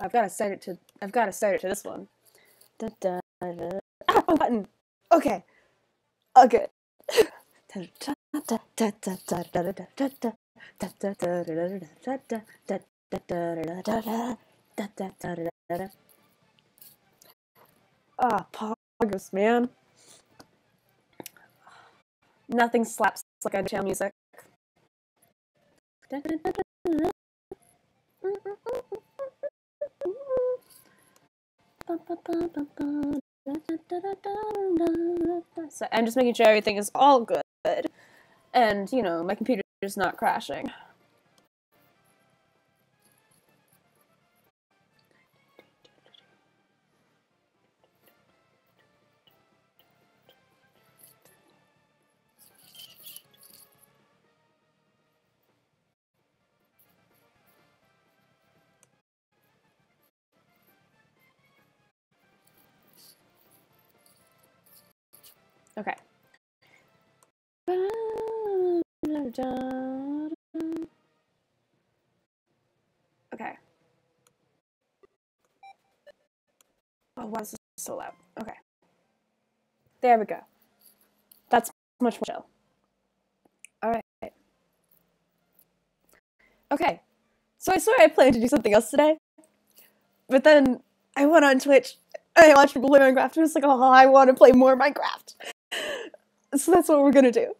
I've got to set it to. I've got to set it to this one. Ah, wrong button. Okay. Okay. Ah, poggers, man. Nothing slaps like undertale music. So I'm just making sure everything is all good, and you know my computer is not crashing. Okay. Okay. Oh, why is this so loud? Okay. There we go. That's much more chill. Alright. Okay. So I swear I planned to do something else today. But then I went on Twitch I watched people play Minecraft and I was like, oh, I want to play more Minecraft. so that's what we're gonna do.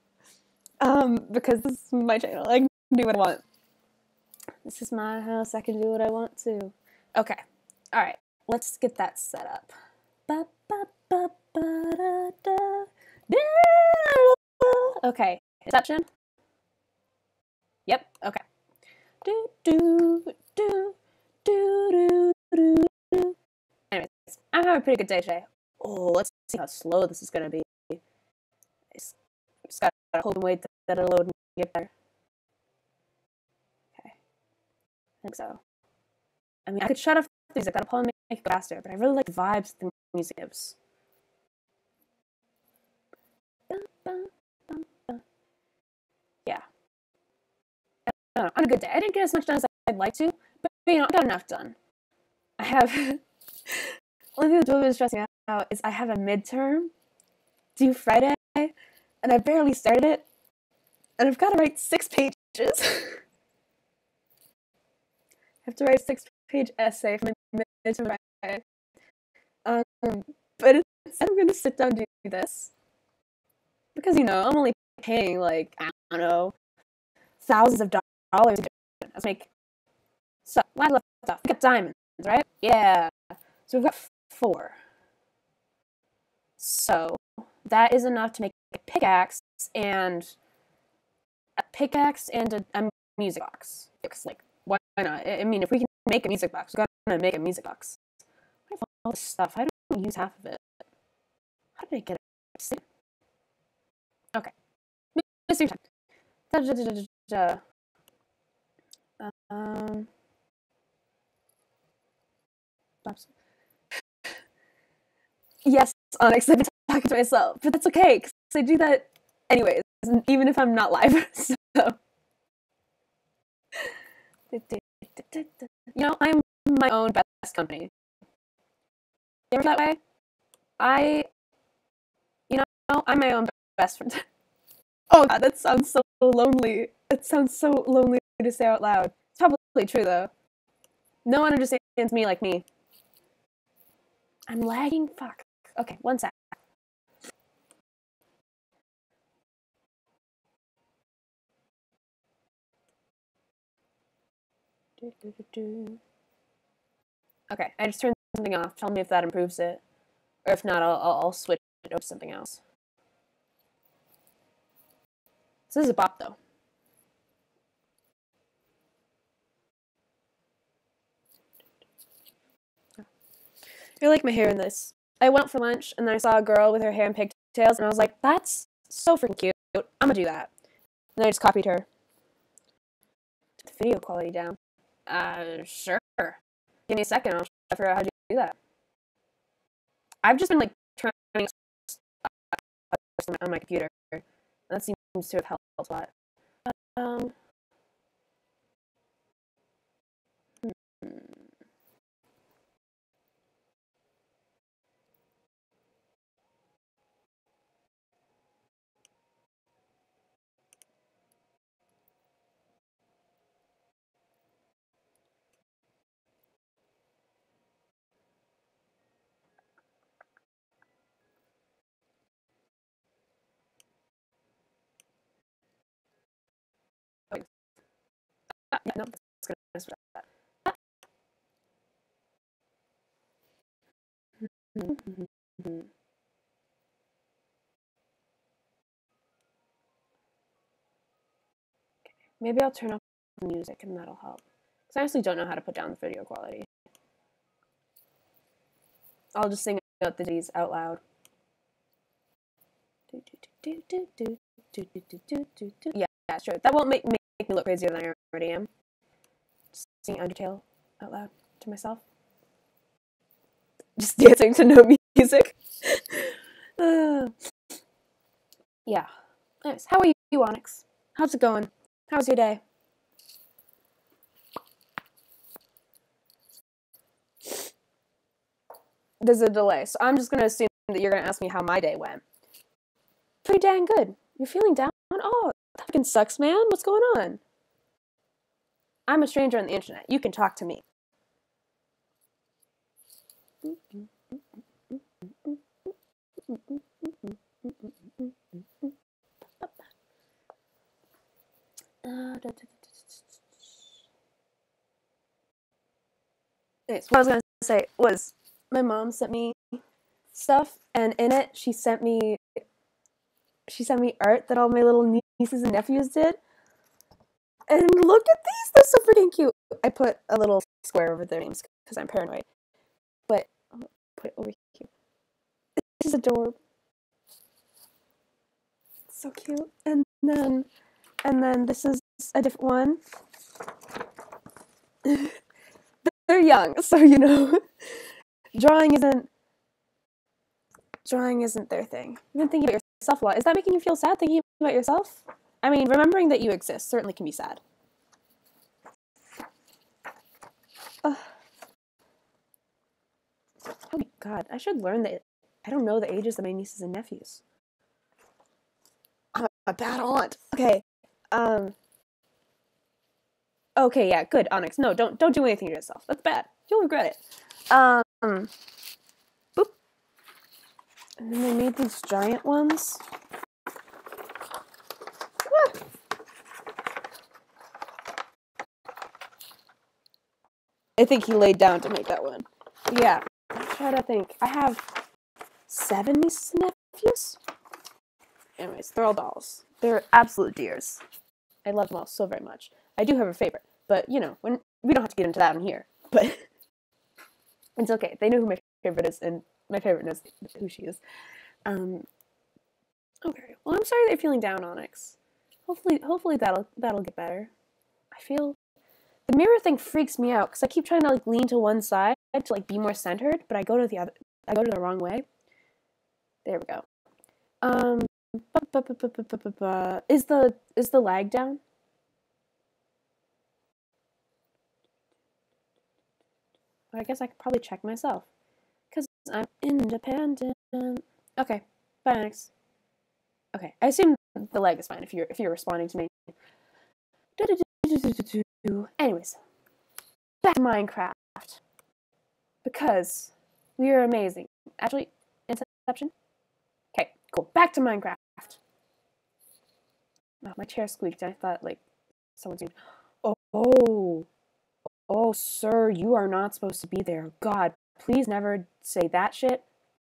Um, because this is my channel. I can do what I want. This is my house. I can do what I want to. Okay. All right. Let's get that set up. Okay. Inception. Yep. Okay. Do do do do do do. Anyways, I'm having a pretty good day today. Oh, let's see how slow this is gonna be. Just, gotta hold and wait that it'll load and get better. Okay. I think so. I mean, I could shut off the music. That'll probably make it faster, but I really like the vibes the music gives. Yeah. Know. On a good day. I didn't get as much done as I'd like to, but you know, I got enough done. I have. Only thing that's really stressing out is I have a midterm due Friday, and I barely started it, and I've got to write six pages. I have to write a six-page essay for my midterm. Um, but I'm going to sit down and do this because you know I'm only paying like I don't know thousands of dollars. Let's make so why left off. We got diamonds, right? Yeah. So we've got four. So that is enough to make a pickaxe and a pickaxe and a, a music box. It's like why not? I mean, if we can make a music box, we're gonna make a music box. I have all this stuff. I don't use half of it. How did I get it? Okay. Mystery time. Da, da, da, da, da. Um. Yes, Onyx, been talking to myself, but that's okay, because I do that anyways, even if I'm not live. So. You know, I'm my own best company. You ever that way? I, you know, I'm my own best friend. oh god, that sounds so lonely. It sounds so lonely to say out loud. It's probably true though. No one understands me like me. I'm lagging? Fuck. Okay, one sec. Okay, I just turned something off. Tell me if that improves it. Or if not, I'll, I'll, switch it over to something else. This is a bop, though. I like my hair in this. I went for lunch and then I saw a girl with her hair in pigtails and I was like, that's so freaking cute. I'm gonna do that. And I just copied her. Took the video quality down. Uh, sure. Give me a second. I'll figure out how to do that. I've just been like turning on my computer. That seems to have helped a lot. Um, Ah, yeah, no, that's gonna that. Ah. Maybe I'll turn off the music and that'll help. Because I honestly don't know how to put down the video quality. I'll just sing out the D's out loud. Yeah, that's sure. That won't make, make me look crazier than I already am. Just singing Undertale out loud to myself. Just dancing to no music. uh, yeah. Nice. How are you, Onyx? How's it going? How's your day? There's a delay, so I'm just gonna assume that you're gonna ask me how my day went. Pretty dang good. You're feeling down? Oh, fucking sucks, man. What's going on? I'm a stranger on the internet. You can talk to me. Okay, so what I was gonna say was my mom sent me stuff, and in it she sent me she sent me art that all my little nieces and nephews did. And look at these; they're so freaking cute. I put a little square over their names because I'm paranoid. But I'll put it over here. This is adorable. So cute. And then, and then this is a different one. they're young, so you know, drawing isn't drawing isn't their thing. Been thinking about yourself a lot. Is that making you feel sad thinking about yourself? I mean, remembering that you exist certainly can be sad. Uh, oh my god, I should learn that. I don't know the ages of my nieces and nephews. I'm a bad aunt. Okay. Um. Okay, yeah, good, Onyx. No, don't don't do anything to yourself. That's bad. You'll regret it. Um. And then they made these giant ones. I think he laid down to make that one. Yeah, I'm trying to think. I have seven nieces and nephews. Anyways, they're all dolls. They're absolute dears. I love them all so very much. I do have a favorite, but you know, when we don't have to get into that in here. But it's okay. They know who my favorite is, and my favorite knows who she is. Um, okay. Well, I'm sorry that you're feeling down, Onyx. Hopefully, hopefully that'll that'll get better. I feel the mirror thing freaks me out because I keep trying to like lean to one side to like be more centered, but I go to the other. I go to the wrong way. There we go. Um, is the is the lag down? I guess I could probably check myself I'm independent. Okay, bye, next. Okay, I assume the lag is fine if you're if you're responding to me. Anyways, back to Minecraft. Because we are amazing. Actually, Inception? Okay, cool. Back to Minecraft. Oh, my chair squeaked. I thought, like, someone's oh, oh, oh, sir, you are not supposed to be there. God, please never say that shit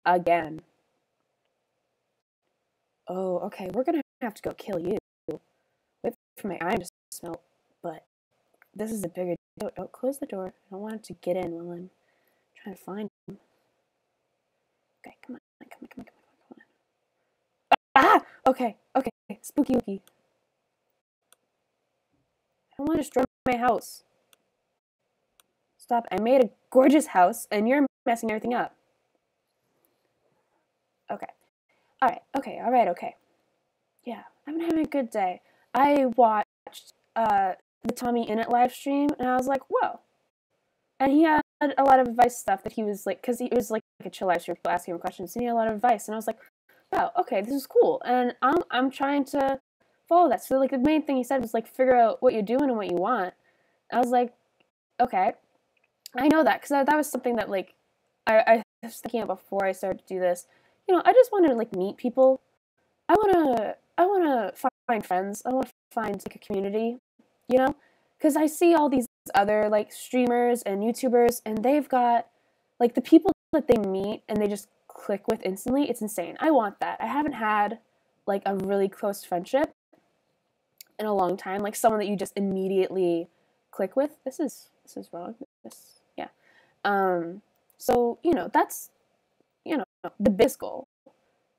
again. Oh, okay, we're gonna have to go kill you. Wait for my eye to smell, but this is a bigger deal. Don't close the door. I don't want him to get in while I'm trying to find him. Okay, come on, come on, come on, come on, come on. Ah! Okay, okay, spooky wookie. I don't want to destroy my house. Stop, I made a gorgeous house and you're messing everything up. Okay. All right. Okay. All right. Okay. Yeah, been having a good day. I watched uh, the Tommy Innit live stream, and I was like, whoa. And he had a lot of advice stuff that he was like, because it was like, like a chill live stream, people asking him questions, and he had a lot of advice, and I was like, wow, okay, this is cool, and I'm I'm trying to follow that. So like the main thing he said was like figure out what you're doing and what you want. I was like, okay, I know that because that, that was something that like I, I was thinking of before I started to do this. You know, I just wanted to like meet people. I want to I want to find friends. I want to find like a community, you know? Cuz I see all these other like streamers and YouTubers and they've got like the people that they meet and they just click with instantly. It's insane. I want that. I haven't had like a really close friendship in a long time, like someone that you just immediately click with. This is this is wrong. This. Um so, you know, that's you know, the biggest goal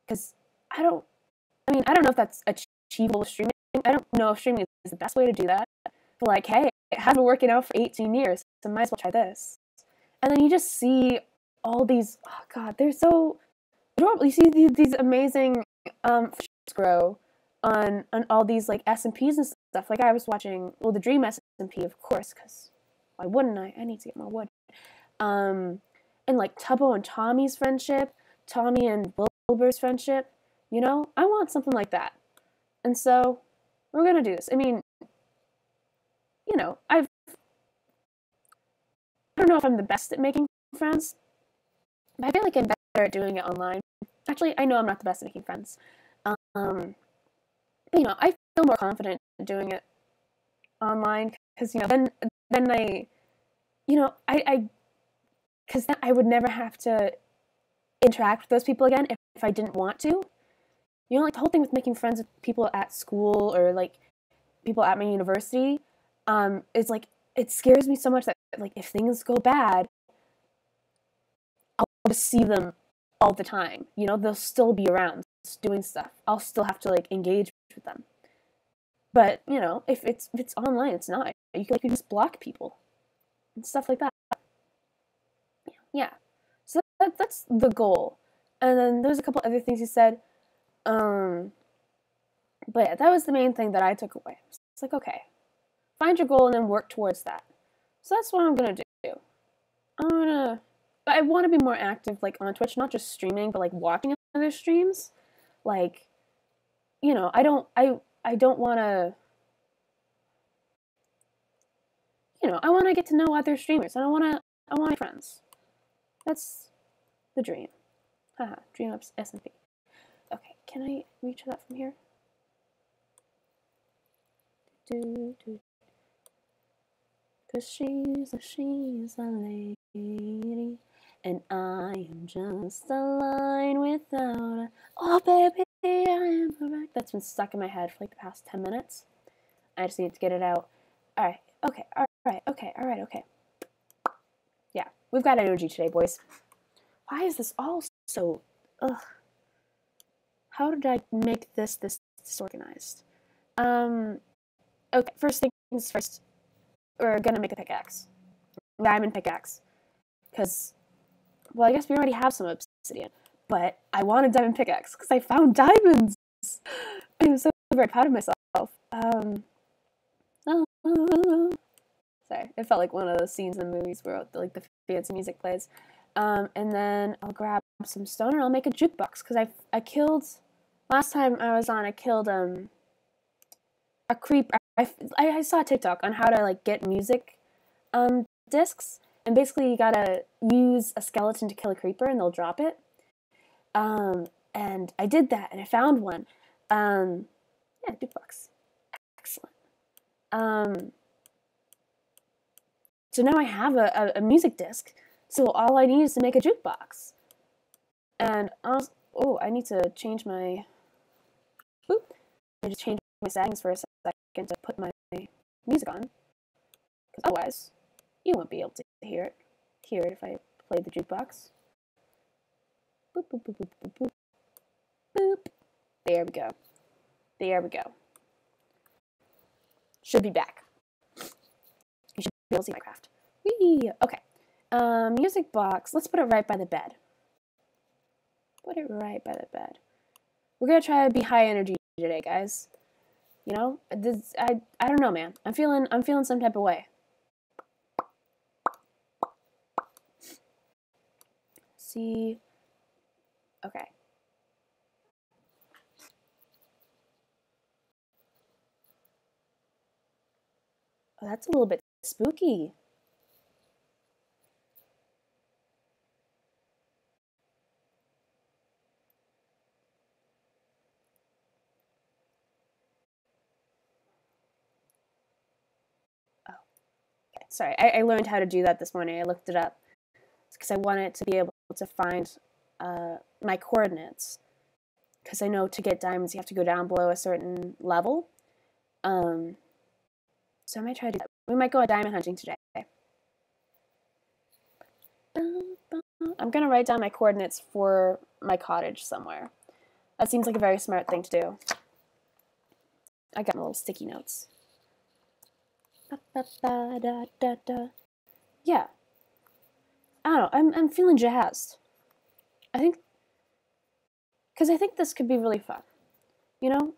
cuz I don't I mean, I don't know if that's achievable with streaming. I don't know if streaming is the best way to do that. But like, hey, it has been working out for 18 years, so might as well try this. And then you just see all these. Oh God, they're so adorable. You see these, these amazing um grow on on all these like SMP's and stuff. Like I was watching, well, the Dream S and P, of course, because why wouldn't I? I need to get more wood. Um, and like Tubbo and Tommy's friendship, Tommy and Wilbur's friendship. You know, I want something like that. And so we're going to do this. I mean, you know, I've I don't know if I'm the best at making friends, but I feel like I'm better at doing it online. Actually, I know I'm not the best at making friends. Um, you know, I feel more confident doing it online because you know then then I, you know, I I because I would never have to interact with those people again if, if I didn't want to you know, like the whole thing with making friends with people at school or like people at my university, um, is like it scares me so much that like if things go bad, I'll just see them all the time. You know, they'll still be around doing stuff. I'll still have to like engage with them. But you know, if it's if it's online, it's not. You can, you can just block people and stuff like that. Yeah. So that, that's the goal. And then there's a couple other things he said. Um, but yeah, that was the main thing that I took away. It's like, okay, find your goal and then work towards that. So that's what I'm gonna do. I'm gonna, I want to be more active, like on Twitch, not just streaming, but like watching other streams. Like, you know, I don't, I, I don't want to. You know, I want to get to know other streamers. And I want to. I want friends. That's the dream. Haha, dream up SMP. Can I reach that from here? Cause she's a, she's a lady, and I am just a line without a. Oh, baby, I am correct. That's been stuck in my head for like the past 10 minutes. I just need to get it out. Alright, okay, alright, okay, alright, okay. We've got energy today, boys. Why is this all so. Ugh how did I make this this disorganized? Um, okay, first things first, we're gonna make a pickaxe, diamond pickaxe, because, well, I guess we already have some obsidian, but I want a diamond pickaxe because I found diamonds. I'm so very proud of myself. Um, sorry, it felt like one of those scenes in the movies where like the fancy music plays. Um, and then I'll grab some stone and I'll make a jukebox because I I killed last time I was on, I killed um a creep. I, I, I saw TikTok on how to like get music um discs, and basically you gotta use a skeleton to kill a creeper, and they'll drop it. Um, and I did that, and I found one. Um, yeah, jukebox, excellent. Um, so now I have a, a, a music disc. So all I need is to make a jukebox. And oh, I need to change my Boop. I just change my settings for a second to put my music on. Because otherwise, you won't be able to hear it. Hear it if I play the jukebox. Boop, boop, boop, boop, boop, boop. Boop. There we go. There we go. Should be back. You should be able to see my craft. Whee! Okay. Um, music box. Let's put it right by the bed. Put it right by the bed. We're gonna try to be high energy today, guys. You know, this, I I don't know, man. I'm feeling I'm feeling some type of way. See. Okay. Oh, that's a little bit spooky. Oh, sorry, I, I, learned how to do that this morning. I looked it up because I wanted to be able to find uh, my coordinates. Because I know to get diamonds, you have to go down below a certain level. Um, so I might try to do that. We might go a diamond hunting today. I'm going to write down my coordinates for my cottage somewhere. That seems like a very smart thing to do. I got my little sticky notes. Yeah. I don't know. I'm, I'm feeling jazzed. I think. Because I think this could be really fun. You know?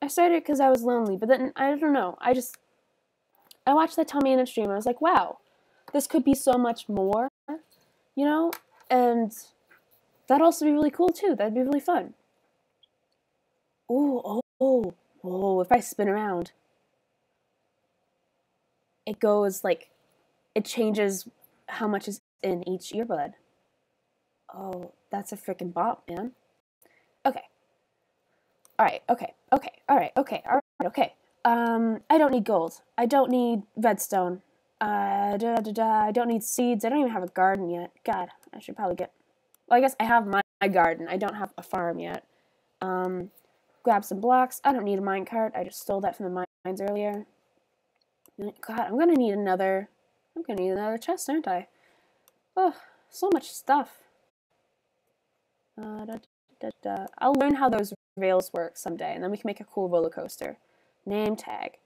I started because I was lonely, but then I don't know. I just. I watched that Tommy Innit stream. I was like, wow, this could be so much more. You know? And that'd also be really cool too. That'd be really fun. Ooh, oh, oh, oh, if I spin around it goes like it changes how much is in each earbud. Oh, that's a freaking bop, man. Okay. All right. Okay. Okay. All right. Okay. All right. Okay. Um, I don't need gold. I don't need redstone. Uh, da, da, da, I don't need seeds. I don't even have a garden yet. God, I should probably get. Well, I guess I have my, my garden. I don't have a farm yet. Um, grab some blocks. I don't need a minecart. I just stole that from the mines earlier. God, I'm gonna need another. I'm gonna need another chest, aren't I? Oh, so much stuff. Uh. I'll learn how those rails work someday, and then we can make a cool roller coaster. Name tag.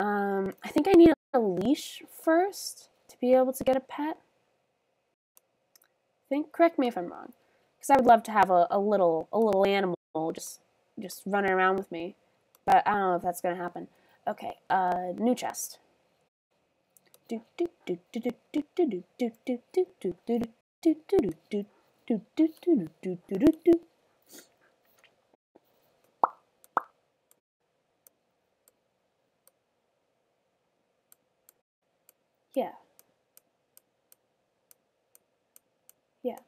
Um, I think I need a leash first to be able to get a pet. Think. Correct me if I'm wrong, because I would love to have a, a little a little animal just just running around with me, but I don't know if that's gonna happen. Okay, uh, new chest. Yeah. Yeah.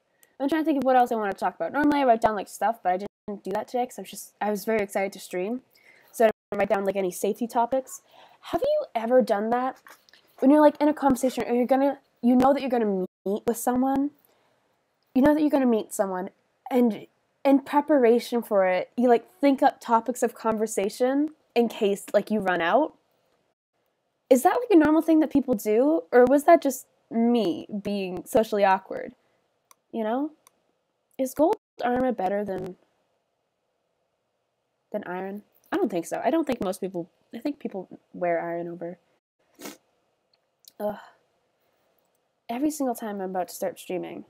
I'm trying to think of what else I want to talk about. Normally I write down like stuff, but I didn't do that today because I was just I was very excited to stream So I didn't write down like any safety topics. Have you ever done that? When you're like in a conversation or you're gonna, you know that you're gonna meet with someone, you know that you're gonna meet someone, and in preparation for it, you like think up topics of conversation in case like you run out. Is that like a normal thing that people do, or was that just me being socially awkward? You know, is gold armor better than than iron? I don't think so. I don't think most people. I think people wear iron over. Ugh. Every single time I'm about to start streaming.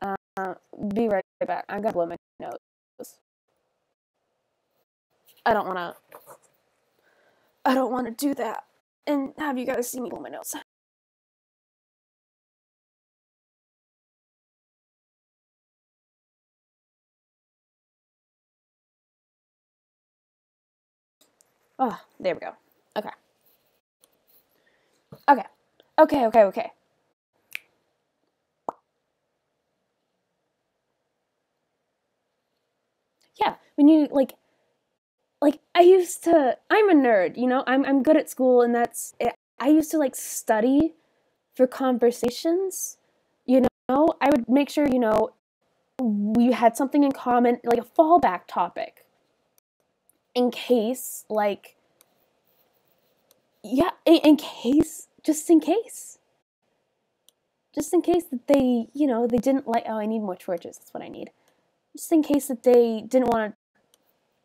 Uh, be right back. I'm gonna blow my nose. I don't wanna. I don't wanna do that and have you guys see me blow my nose. Oh, ah, there we go. Okay. Okay. Okay, okay, okay. Yeah, when you like like I used to I'm a nerd, you know? I'm I'm good at school and that's it. I used to like study for conversations, you know? I would make sure, you know, we had something in common, like a fallback topic in case, like, yeah, in, in case, just in case. Just in case that they, you know, they didn't like, oh, I need more torches, that's what I need. Just in case that they didn't want to,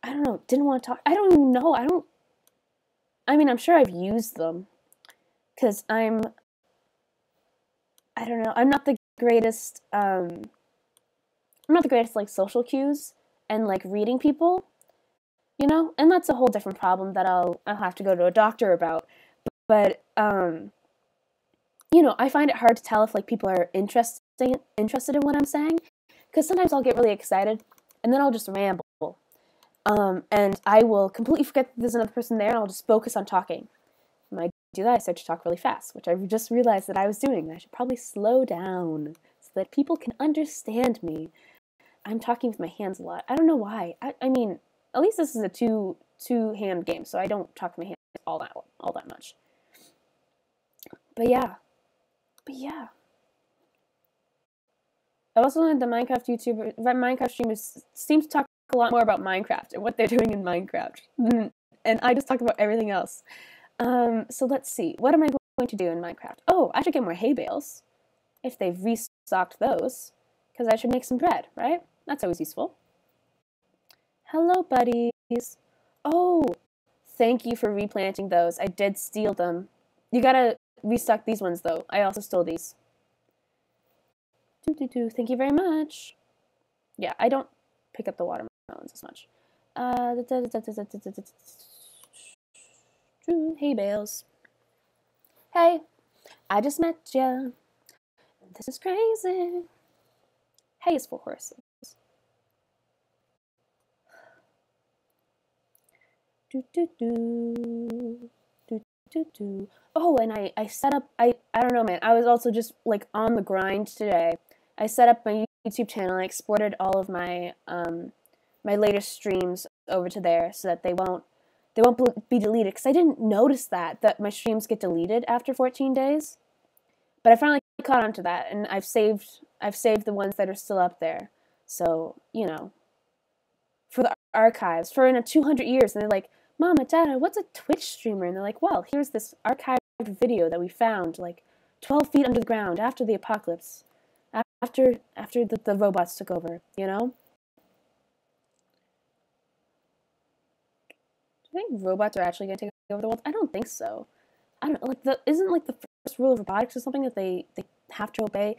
I don't know, didn't want to talk. I don't even know. I don't, I mean, I'm sure I've used them because I'm, I don't know, I'm not the greatest, um, I'm not the greatest like social cues and like reading people, you know, and that's a whole different problem that I'll I'll have to go to a doctor about. But um, you know, I find it hard to tell if like people are interested interested in what I'm saying because sometimes I'll get really excited and then I'll just ramble. Um, and I will completely forget that there's another person there and I'll just focus on talking. When I do that, I start to talk really fast, which I just realized that I was doing. I should probably slow down so that people can understand me. I'm talking with my hands a lot. I don't know why. I, I mean, at least this is a two two hand game, so I don't talk with my hands all that all that much. But yeah, but yeah. I also learned the Minecraft YouTuber, Minecraft streamers seem to talk a lot more about Minecraft and what they're doing in Minecraft. And I just talked about everything else. Um, so let's see. What am I going to do in Minecraft? Oh, I should get more hay bales if they've restocked those, because I should make some bread, right? That's always useful. Hello, buddies. Oh, thank you for replanting those. I did steal them. You gotta restock these ones, though. I also stole these. Thank you very much. Yeah, I don't pick up the as much. Uh, hay bales. Hey, I just met you. This is crazy. Hay is for horses. Do, do. Do, do, do. Oh, and I, I set up, I, I don't know, man. I was also just like on the grind today. I set up my YouTube channel. I exported all of my, um, my latest streams over to there so that they won't they won't be deleted because I didn't notice that that my streams get deleted after 14 days. But I finally caught on to that, and I've saved I've saved the ones that are still up there. So you know, for the archives for in a 200 years, and they're like, "Mama, Dada, what's a Twitch streamer?" And they're like, "Well, here's this archived video that we found like 12 feet under the ground after the apocalypse, after after the, the robots took over." You know. You think robots are actually going to take over the world? I don't think so. I don't like the isn't like the first rule of robotics or something that they they have to obey.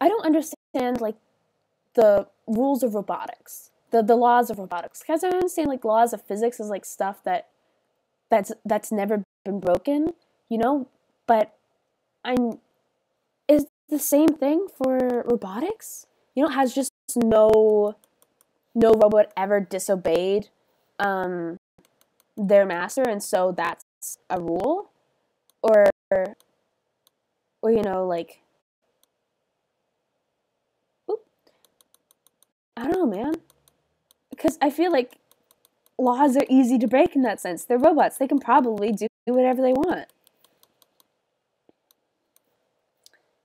I don't understand like the rules of robotics, the the laws of robotics. Because I understand like laws of physics is like stuff that that's that's never been broken, you know. But I'm is the same thing for robotics. You know, has just no no robot ever disobeyed um their master and so that's a rule? Or or you know like oop, i don't know man. Because i feel like laws are easy to break in that sense. They're robots. They can probably do whatever they want.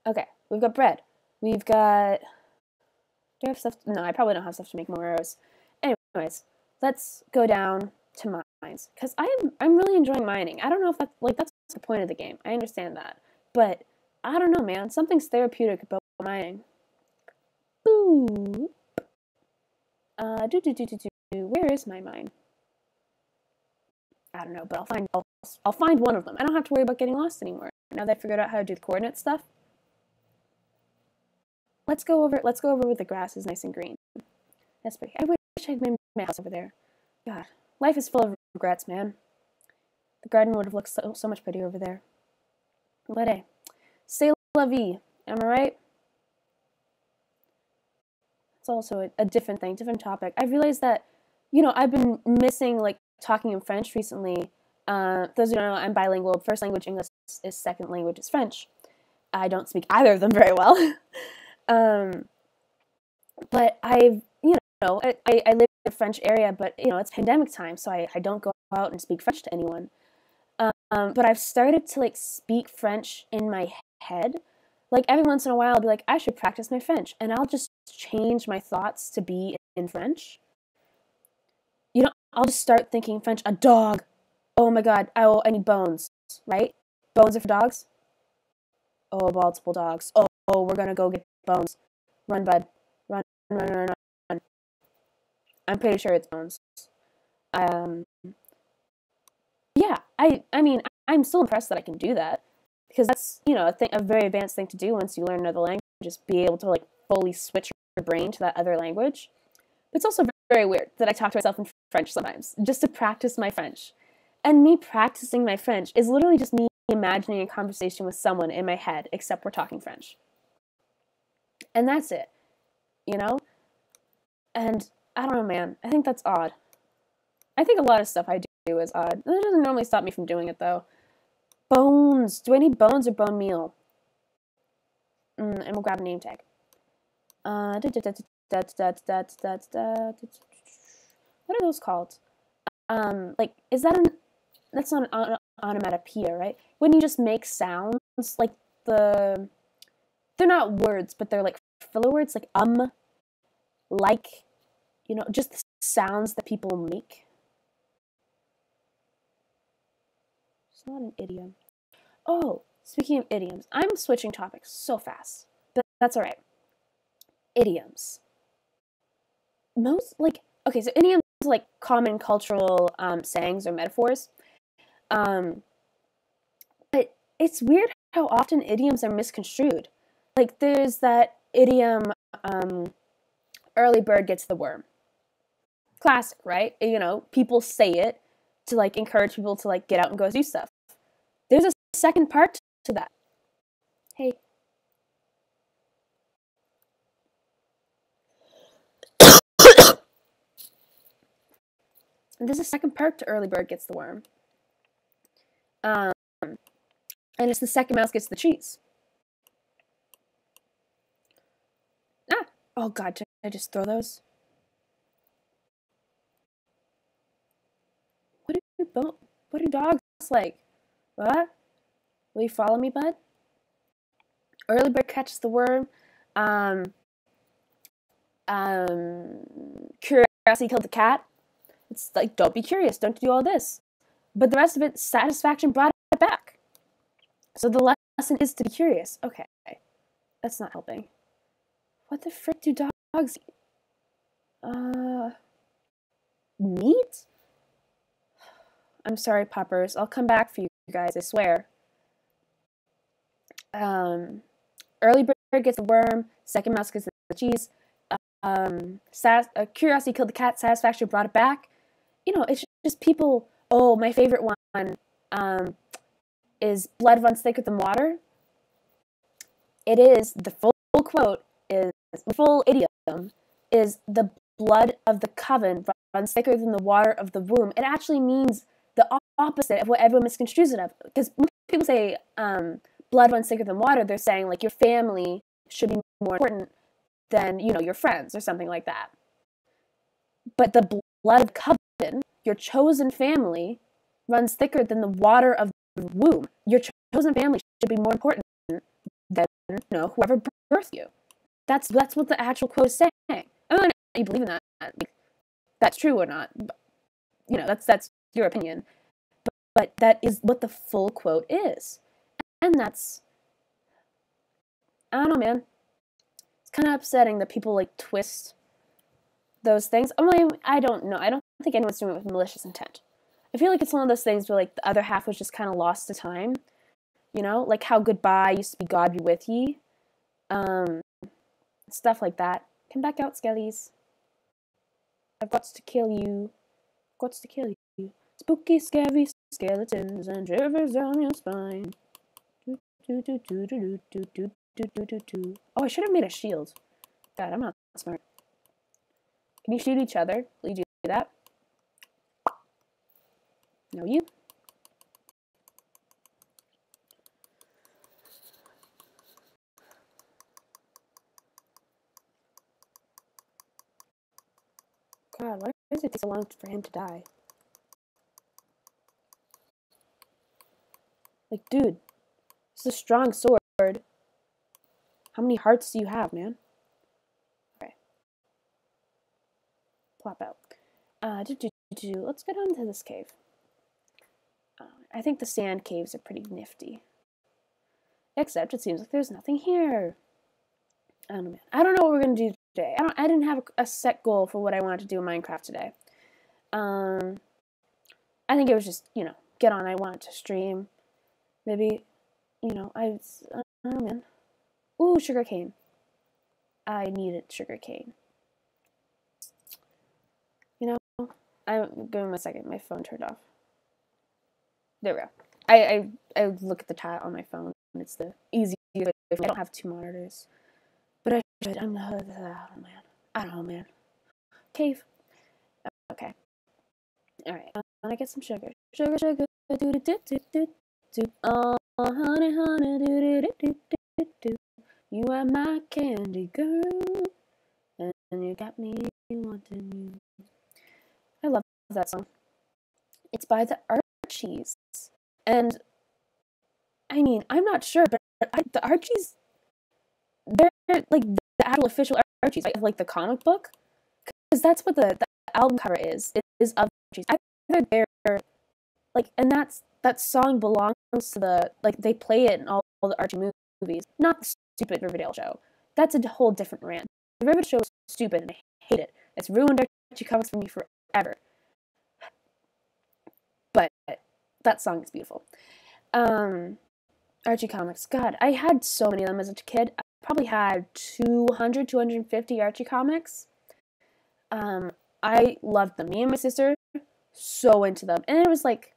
Okay we've got bread. We've got do i have stuff? No i probably don't have stuff to make more arrows. Anyways let's go down to mine mines because I'm I'm really enjoying mining. I don't know if that's like that's the point of the game. I understand that, but I don't know, man. Something's therapeutic about mining. Boop. Uh, do do do do do. Where is my mine? I don't know, but I'll find I'll, I'll find one of them. I don't have to worry about getting lost anymore. Now that I figured out how to do the coordinate stuff. Let's go over let's go over with the grass is nice and green. That's pretty. I wish I'd made my house over there. God, life is full of regrets, man. The garden would have looked so, so much prettier over there. But hey, c'est la vie, am I right? It's also a, a different thing, different topic. I realized that, you know, I've been missing like talking in French recently. Uh, those who don't know, I'm bilingual. First language English is second language is French. I don't speak either of them very well. um, but I've, know, I, I live in a French area, but, you know, it's pandemic time, so I, I don't go out and speak French to anyone. Um, but I've started to like speak French in my head. Like every once in a while, I'll be like, I should practice my French, and I'll just change my thoughts to be in French. You know, I'll just start thinking French. A dog. Oh my God. Oh, I need bones. Right? Bones are for dogs. Oh, multiple dogs. Oh, oh, we're gonna go get bones. Run, bud. Run, run, run, run. I'm pretty sure it's bones. Um, yeah, I I mean, I'm still impressed that I can do that because that's you know a thing, a very advanced thing to do once you learn another language, just be able to like fully switch your brain to that other language. It's also very weird that I talk to myself in French sometimes just to practice my French. And me practicing my French is literally just me imagining a conversation with someone in my head, except we're talking French. And that's it, you know? And I don't know, man. I think that's odd. I think a lot of stuff I do is odd. That doesn't normally stop me from doing it, though. Bones. Do I need bones or bone meal? Mm, and we'll grab a name tag. Uh, what are those called? Um, like, is that an, that's not an onomatopoeia, right? When you just make sounds, like the, they're not words, but they're like filler words, like um, like, you know, just the sounds that people make. It's not an idiom. Oh, speaking of idioms, I'm switching topics so fast, but that's all right. Idioms. Most, like, okay, so idioms like common cultural um, sayings or metaphors. Um, but it's weird how often idioms are misconstrued. Like there's that idiom, um, early bird gets the worm. Classic, right? You know, people say it to like encourage people to like get out and go do stuff. There's a second part to that. Hey. there's a second part to early bird gets the worm. Um, and it's the second mouse gets the cheese. Ah! Oh god, did I just throw those? Bo- what do dogs like? What? Will you follow me, bud? Early bird catches the worm. Um, um, curiosity killed the cat. It's like, don't be curious, don't do all this. But the rest of it, satisfaction brought it back. So the lesson is to be curious. Okay, that's not helping. What the frick do dogs eat? Uh, meat? I'm sorry, poppers. I'll come back for you guys, I swear. Um, early bird gets the worm, second mouse gets the cheese. Um, uh, curiosity killed the cat, satisfaction brought it back you know, it's just people. Oh, my favorite one um, is "Blood runs thicker than water." It is the full quote is the full idiom is the blood of the coven runs thicker than the water of the womb. It actually means opposite of what everyone misconstrues it of. Because people say um, blood runs thicker than water, they're saying like your family should be more important than you know your friends or something like that. But the blood of coven your chosen family runs thicker than the water of the womb. Your chosen family should be more important than you know whoever birthed you. That's that's what the actual quote is saying. I don't know you believe in that. Like, that's true or not. But, you know, that's that's your opinion. But, that is what the full quote is, and that's I don't know, man. It's kind of upsetting that people like twist those things. I'm like, I don't know. I don't think anyone's doing it with malicious intent. I feel like it's one of those things where like the other half was just kind of lost to time. You know, like how goodbye used to be God be with ye. Um, stuff like that. Come back out, skellies. I've got to kill you. Got to kill you. Spooky, scary skeletons and shivers down your spine. Oh, I should have made a shield. God, I'm not smart. Can you shoot each other? Will you do that? No, you. God, why does it take so long for him to die? Like, dude, it's a strong sword. How many hearts do you have, man? plop out. Uh, do, do, do. Let's go down to this cave. Uh, I think the sand caves are pretty nifty. Except it seems like there's nothing here. I don't know, I don't know what we're gonna do today. I don't. I didn't have a, a set goal for what I wanted to do in Minecraft today. Um, I think it was just you know get on. I wanted to stream. Maybe, you know, I. I don't know, man. Ooh, sugar cane. I needed sugar cane. You know, I'm give me a second. My phone turned off. There we go. I, I, I look at the chat on my phone. And it's the easiest. I don't have two monitors, but I should. I'm not. Oh man. I don't know, man. Cave. Okay. All right. I'm gonna get some sugar. Sugar, sugar. Do do do do do do. Oh, honey, honey. Do do do do do do. You are my candy girl, and you got me wanting you. I love that song. It's by the Archies, and I mean, I'm not sure, but I, the Archies, they're like the actual official Archies, like, like the comic book, because that's what the, the album cover is. It is of Archies. Either they're like, and that's that song belongs to the like they play it in all, all the Archie movies, not the stupid Riverdale show. That's a whole different rant. The Riverdale show is stupid, and I hate it. It's ruined Archie comics for me forever. But that song is beautiful. Um, Archie comics. God, I had so many of them as a kid. I probably had 200, 250 Archie comics. Um, I loved them. Me and my sister, so into them. And it was like,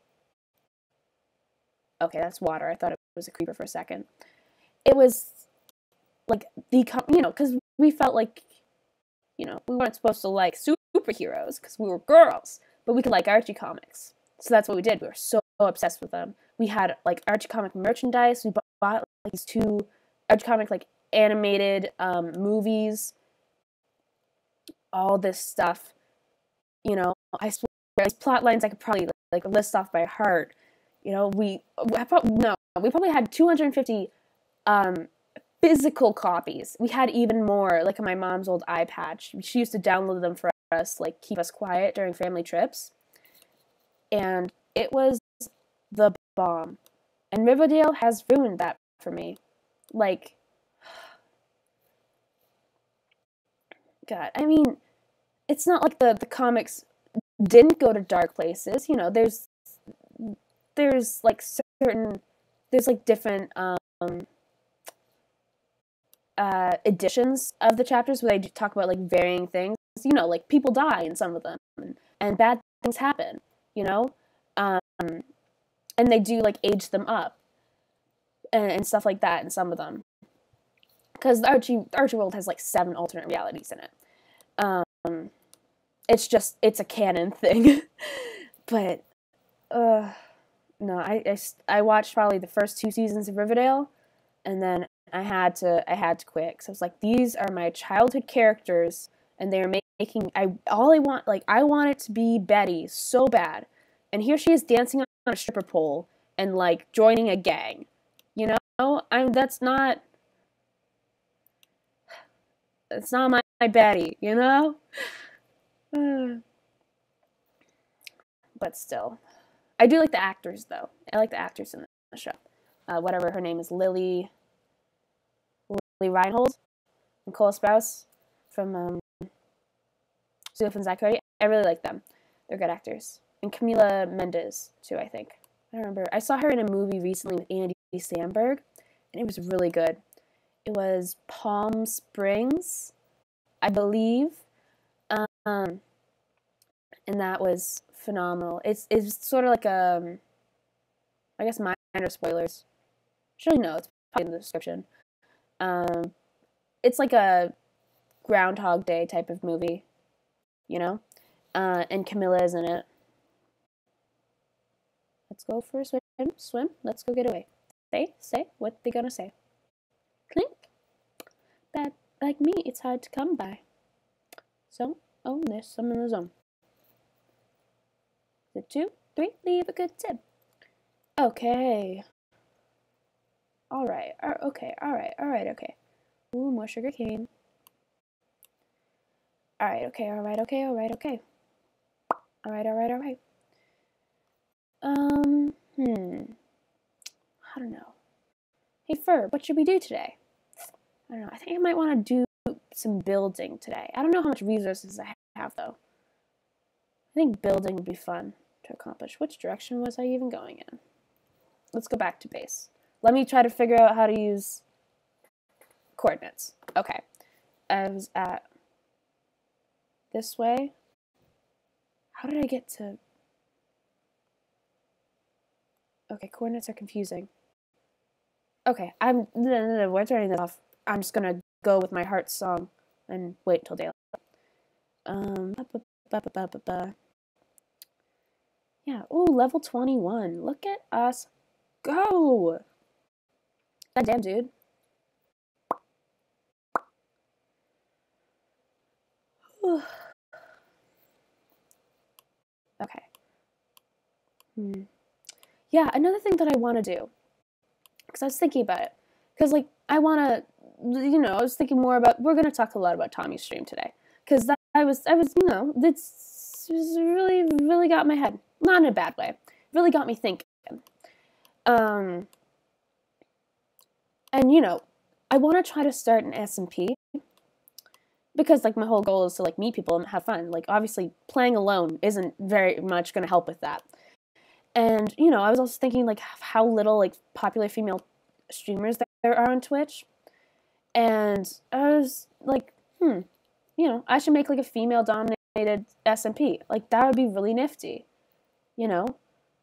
okay, that's water. I thought it was a creeper for a second. It was like the, you know, because we felt like, you know, we weren't supposed to like superheroes because we were girls, but we could like Archie comics. So that's what we did. We were so obsessed with them. We had like Archie comic merchandise. We bought like these two Archie comic like animated um, movies. All this stuff, you know. I swear, these plot lines I could probably like, like list off by heart. You know, we I probably, no, we probably had 250 um, physical copies. We had even more, like my mom's old iPad. She, she used to download them for us, like keep us quiet during family trips and it was the bomb. And Riverdale has ruined that for me. Like, God, I mean, it's not like the, the comics didn't go to dark places. You know, there's there's like certain there's like different um uh editions of the chapters where they talk about like varying things. You know, like people die in some of them and, and bad things happen you know? Um, and they do like age them up and, and stuff like that in some of them. Because the Archie, Archie World has like seven alternate realities in it. Um, it's just, it's a canon thing. but, uh, no, I, I, I watched probably the first two seasons of Riverdale and then I had to I had to quit because I was like, these are my childhood characters, and they're making I all I want like I want it to be Betty so bad. And here she is dancing on a stripper pole and like joining a gang. You know? I'm that's not it's not my, my Betty, you know? but still. I do like the actors though. I like the actors in the show. Uh, whatever her name is, Lili Lili Reinhold, Nicole Sprouse from um, and Zach Cody. I really like them. They're good actors. And Camila Mendes, too, I think. I remember. I saw her in a movie recently with Andy Samberg, and it was really good. It was Palm Springs, I believe. Um, and that was phenomenal. It's it's sort of like a, I um, I guess minor spoilers. Actually, no, it's probably in the description. Um, it's like a Groundhog Day type of movie you know? Uh, and Camila is in it. Let's go for a swim. Swim. Let's go get away. Say, say what they gonna say. Clink. Bad like me, it's hard to come by. So, oh, there's some in the zone. The two, three, leave a good tip. Okay. Alright, okay, alright, alright, okay. Ooh, more sugar cane. Alright, okay, alright, okay, alright, okay. Alright, alright, alright. Um, hmm. I don't know. Hey, Fur, what should we do today? I don't know. I think I might want to do some building today. I don't know how much resources I have, though. I think building would be fun to accomplish. Which direction was I even going in? Let's go back to base. Let me try to figure out how to use coordinates. Okay. I was at this way. How did I get to Okay, coordinates are confusing. Okay, I'm we're turning this off. I'm just gonna go with my heart song and wait till daylight. Um, ba, ba, ba, yeah. Oh, level 21. Look at us go. God damn, dude. okay. Hmm. Yeah, another thing that I want to do, because I was thinking about it, because like I want to, you know, I was thinking more about. We're gonna talk a lot about Tommy's stream today, because that I was, I was, you know, it's really, really got my head, not in a bad way, really got me thinking. Um, and you know, I want to try to start an SMP because like my whole goal is to like meet people and have fun. Like obviously playing alone isn't very much going to help with that. And you know, I was also thinking like how little like popular female streamers there are on Twitch. And I was like, hmm, you know, I should make like a female dominated SMP. Like that would be really nifty. You know?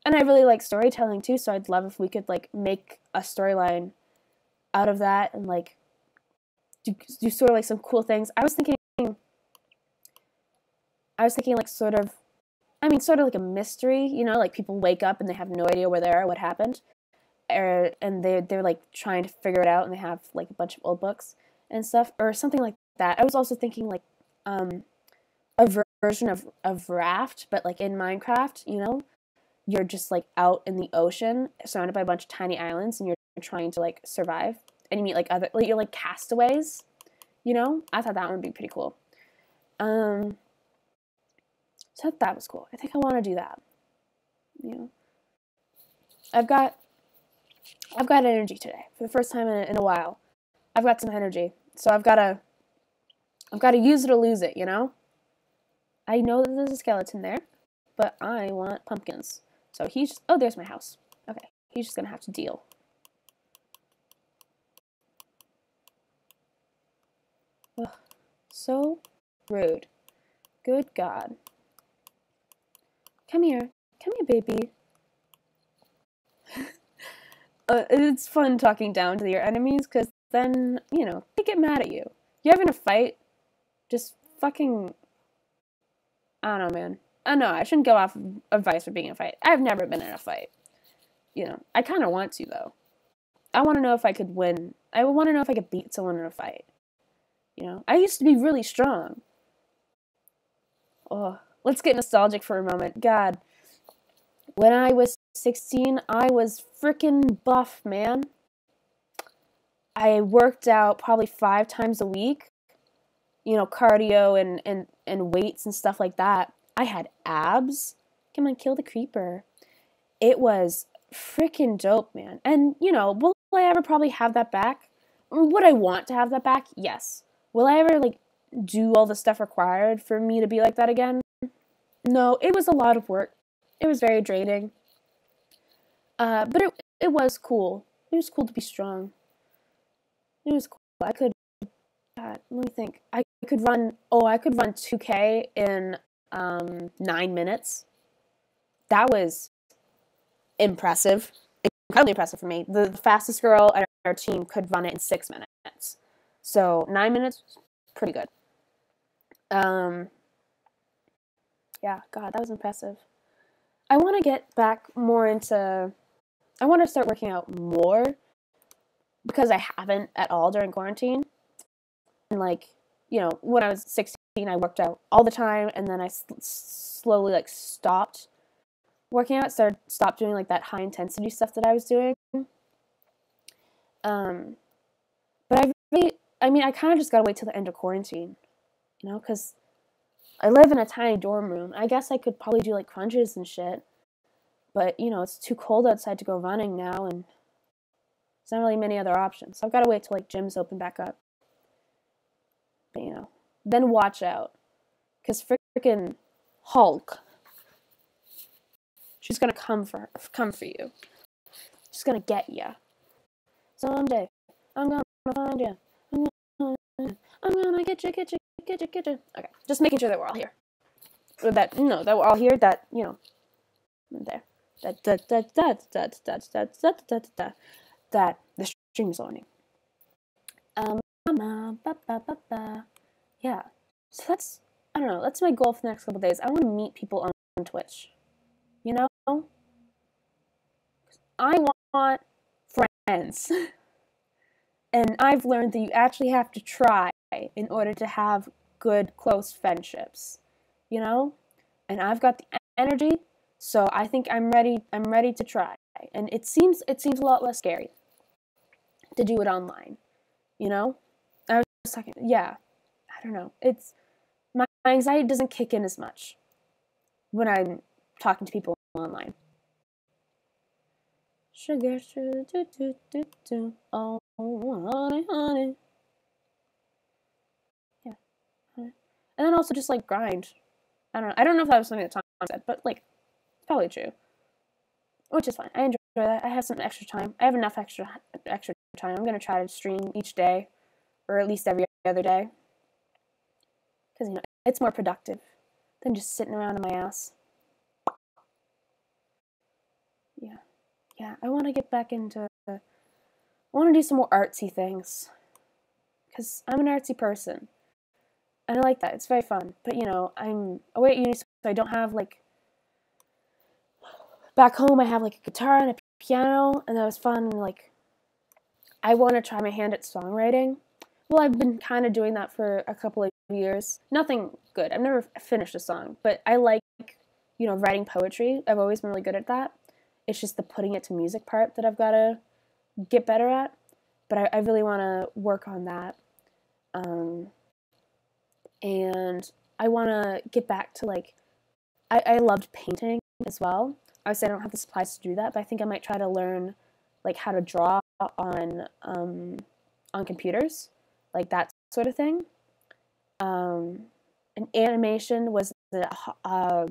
And I really like storytelling too, so I'd love if we could like make a storyline out of that and like do, do sort of like some cool things. I was thinking I was thinking like sort of I mean, sort of like a mystery, you know, like people wake up and they have no idea where they are, what happened, or, and they they're like trying to figure it out, and they have like a bunch of old books and stuff, or something like that. I was also thinking like um, a ver- version of of Raft, but like in Minecraft, you know, you're just like out in the ocean, surrounded by a bunch of tiny islands, and you're trying to like survive, and you meet like other like you're like castaways, you know. I thought that would be pretty cool. Um, so that was cool. I think I want to do that. You know, I've got I've got energy today for the first time in, in a while. I've got some energy, so I've got to I've got to use it or lose it. You know. I know that there's a skeleton there, but I want pumpkins. So he's just, oh, there's my house. Okay, he's just gonna have to deal. Ugh, so rude. Good God. Come here. Come here, baby. uh, it's fun talking down to your enemies because then, you know, they get mad at you. You're having a fight, just fucking. I don't know, man. I know, I shouldn't go off advice for being in a fight. I've never been in a fight. You know, I kind of want to, though. I want to know if I could win. I want to know if I could beat someone in a fight. You know, I used to be really strong. Oh, let's get nostalgic for a moment. God, when I was 16, I was freaking buff, man. I worked out probably five times a week, you know, cardio and, and, and weights and stuff like that. I had abs. Come on, kill the creeper. It was freaking dope, man. And, you know, will I ever probably have that back? Would I want to have that back? Yes. Will I ever, like, do all the stuff required for me to be like that again? No, it was a lot of work. It was very draining. Uh, but it it was cool. It was cool to be strong. It was cool. I could God, let me think. I could run oh, I could run 2K in um 9 minutes. That was impressive. Incredibly impressive for me. The, the fastest girl at our team could run it in 6 minutes. So, 9 minutes pretty good. Um yeah, God, that was impressive. I want to get back more into. I want to start working out more because I haven't at all during quarantine. And like, you know, when I was 16, I worked out all the time, and then I slowly like stopped working out. Started stopped doing like that high intensity stuff that I was doing. Um, but I really, I mean, I kind of just gotta wait till the end of quarantine, you know, because I live in a tiny dorm room. I guess I could probably do like crunches and shit. But, you know, it's too cold outside to go running now and there's not really many other options. So I've got to wait till like gyms open back up. You know, then watch out. Because freaking Hulk, she's to come for come for you. She's to get you. Someday, I'm to find you. I'm I'm gonna get you, get you, get you, get you. Okay, just making sure that we're all here. Or that no, that we're all here. That you know, there. That that that that that that that that that that that the stream is loading. Um, yeah. So that's I don't know. That's my goal for the next couple days. I want to meet people on, on Twitch. You know, I want friends. and I've learned that you actually have to try in order to have good, close friendships. You know? And I've got the energy, so I think I'm ready I'm ready to try. And it seems it seems a lot less scary to do it online. You know? Talking yeah. I don't know. It's my anxiety doesn't kick in as much when I'm talking to people online. Sugar, sugar, do, do, do, do. Oh, honey, honey. Yeah. And then also just like grind. I don't know. I don't know if that was something that Tom said, but like, it's probably true. Which is fine. I enjoy that. I have some extra time. I have enough extra extra time. I'm gonna try to stream each day, or at least every other day, because you know it's more productive than just sitting around in my ass. Yeah yeah, I want to get back into. I want to do some more artsy things. Because I'm an artsy person. And I like that. It's very fun. But, you know, I'm away at uni, so I don't have, like. Back home, I have, like, a guitar and a piano, and that was fun. And, like, I want to try my hand at songwriting. Well, I've been kind of doing that for a couple of years. Nothing good. I've never finished a song, but I like, you know, writing poetry. I've always been really good at that. It's just the putting it to music part that I've got to get better at. But I, I really want to work on that. Um, and I want to get back to like, I, I loved painting as well. Obviously, I don't have the supplies to do that, but I think I might try to learn like how to draw on um, on computers, like that sort of thing. Um, and animation was a, uh,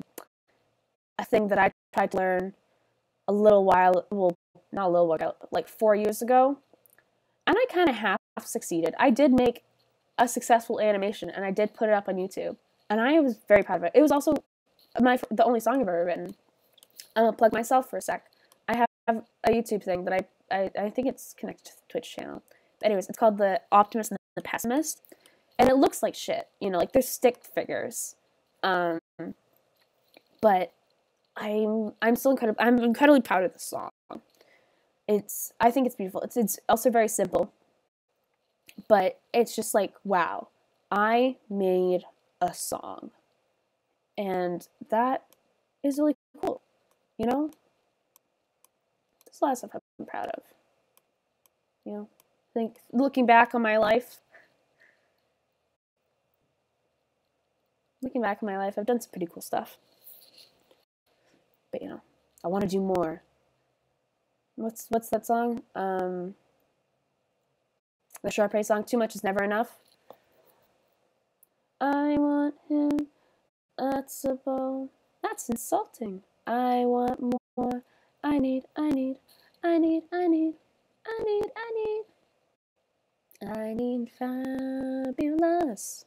a thing that I tried to learn a little while, well, not a little while, like four years ago. And I kind of half succeeded. I did make a successful animation and I did put it up on YouTube. And I was very proud of it. It was also my the only song I've ever written. I'm gonna plug myself for a sec. I have a YouTube thing that I, I, I think it's connected to the Twitch channel. But anyways, it's called The Optimist and the Pessimist. And it looks like shit, you know, like they're stick figures. Um, but I'm I'm still incredible. I'm incredibly proud of this song. It's I think it's beautiful. It's it's also very simple, but it's just like wow, I made a song, and that is really cool. You know, there's a lot of stuff I'm proud of. You know, I think looking back on my life, looking back on my life, I've done some pretty cool stuff but you know, I want to do more. What's what's that song? Um, the Sharpay song. Too much is never enough. I want him. That's a bow. That's insulting. I want more. I need. I need. I need. I need. I need. I need. I need fabulous.